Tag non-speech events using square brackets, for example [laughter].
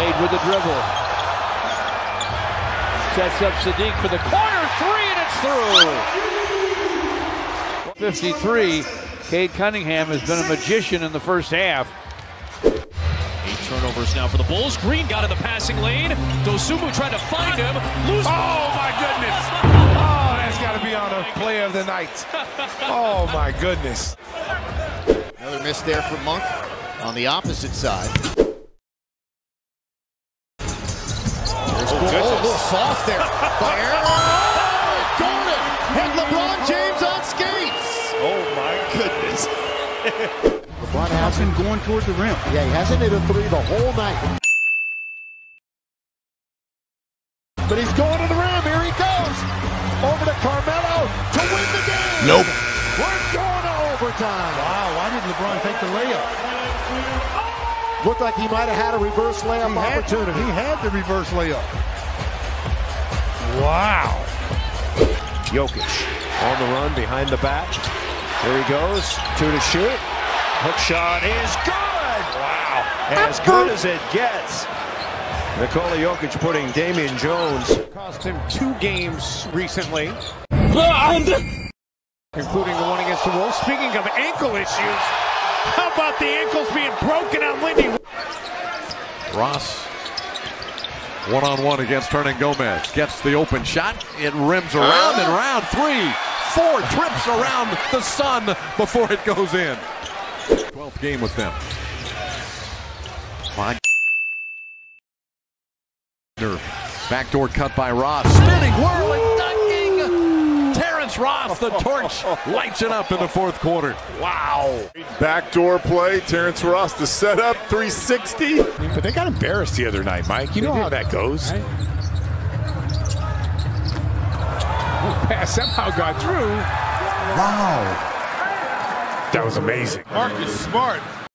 Cade with the dribble. Sets up Saddiq for the corner three, and it's through. 53. Cade Cunningham has been a magician in the first half. Eight turnovers now for the Bulls. Green got in the passing lane. Dosunmu trying to find him. Lose. Oh my goodness! [laughs] Oh, that's got to be on a player of the night. Oh my goodness! Another miss there for Monk on the opposite side. There's oh, oh, a there by Aaron. Oh, Golden had LeBron James on skates. Oh my goodness! [laughs] LeBron hasn't going toward the rim. Yeah, he hasn't hit a three the whole night. But he's going to the rim. Here he goes. Over to Carmelo to win the game. Nope. We're going to overtime. Wow, why didn't LeBron take the layup? Looked like he might have had a reverse layup He had, opportunity. he had the reverse layup. Wow. Jokic on the run behind the back. Here he goes. Two to shoot. Hook shot is good. Wow. As good as it gets. Nikola Jokic putting Damian Jones. Cost him two games recently, including the one against the Wolves. Speaking of ankle issues, how about the ankles being broken on Lindy? Ross one on one against Hernangomez. Gets the open shot. It rims around and ah. round. Three, four trips around the sun before it goes in. 12th game with them. My Backdoor cut by Ross. Spinning, whirling, dunking. Ross, the torch, [laughs] lights it up in the fourth quarter. Wow. Backdoor play, Terrence Ross, the setup, 360. But they got embarrassed the other night, Mike. You know how that goes. Pass somehow got through. Wow. That was amazing. Marcus Smart